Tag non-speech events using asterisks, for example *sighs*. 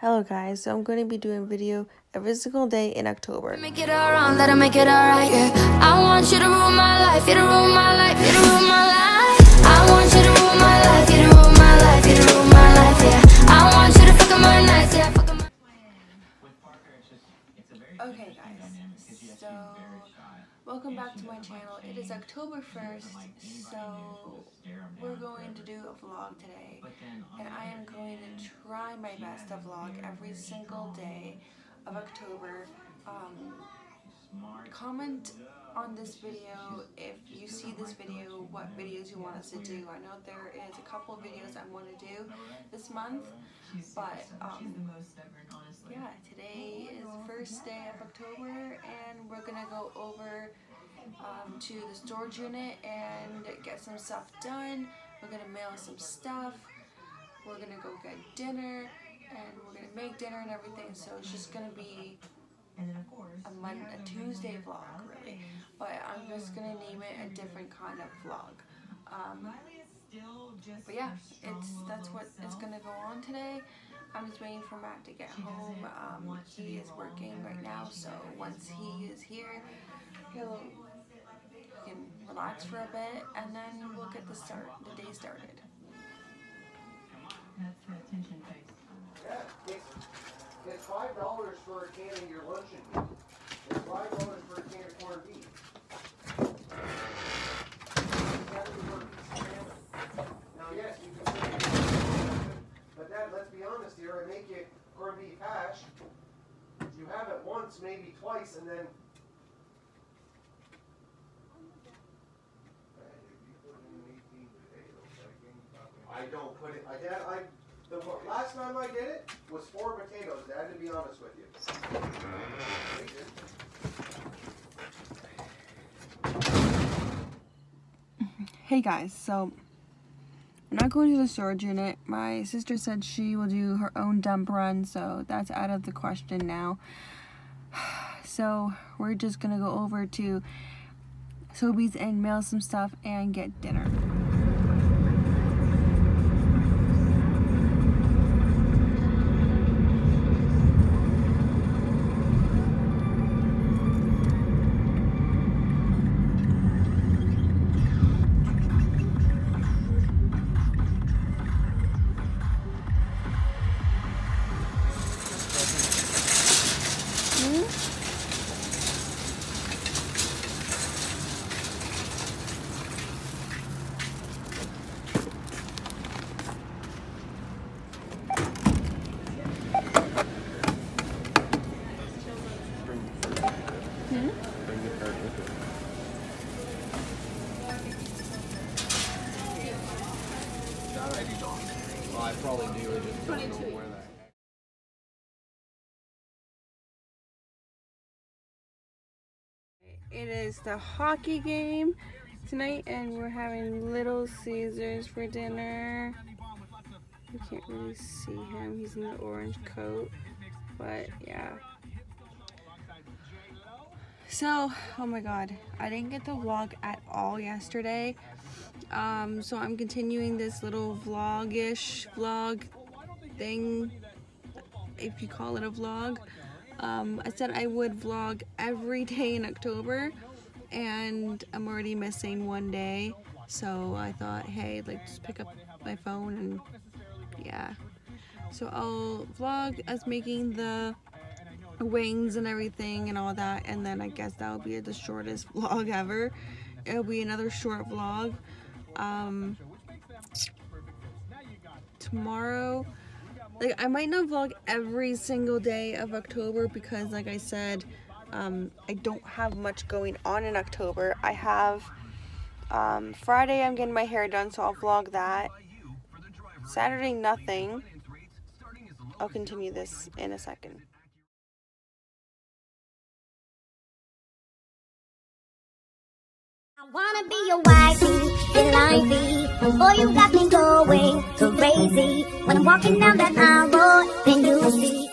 Hello guys, so I'm going to be doing video every single day in October. Okay guys, so welcome back to my channel. It is October 1st, so we're going to do a vlog today. And I am going to try my best to vlog every single day of October. Um, comment on this video if you see this video what videos you want us to do. I know there is a couple of videos I want to do this month, but um, yeah, today is first day of October and we're gonna go over um, to the storage unit and get some stuff done. We're gonna mail some stuff. We're gonna go get dinner and we're gonna make dinner and everything. So it's just gonna be a, Monday, a Tuesday vlog, really. But I'm just gonna name it a different kind of vlog. Um, but yeah, it's that's what it's gonna go on today. I'm just waiting for Matt to get home. Um, he is working right now, so once he is here, he'll he can relax for a bit, and then we'll get the start the day started. That's the attention phase. It's, five dollars for a can of your luncheon meat. It's five dollars for a can of corned beef. Now, yes, you can say, but that, let's be honest here, I make you corned beef hash. You have it once, maybe twice, and then I don't put it, I I, the last time I did it was four potatoes, Dad, to be honest with you. Hey guys, so I'm not going to the storage unit. My sister said she will do her own dump run, so that's out of the question now. *sighs* So we're just gonna go over to Sobeys and mail some stuff and get dinner. I probably do, I just don't know where that. It is the hockey game tonight and we're having Little Caesars for dinner. You can't really see him, he's in the orange coat, but yeah. So, oh my god, I didn't get the vlog at all yesterday. Um, so I'm continuing this little vlog-ish vlog thing, if you call it a vlog. Um, I said I would vlog every *laughs* day in October, and I'm already missing one day. So I thought, hey, like just pick up my phone and yeah. So I'll vlog us making the wings and everything and all that and then I guess that'll be the shortest *laughs* vlog ever it'll be another short vlog um tomorrow like I might not vlog every single day of October because like I said um I don't have much going on in October. I have um Friday I'm getting my hair done so I'll vlog that. Saturday nothing. I'll continue this in a second. Wanna be your wifey, delightful. Boy, you got me going crazy. When I'm walking down that aisle, then you see.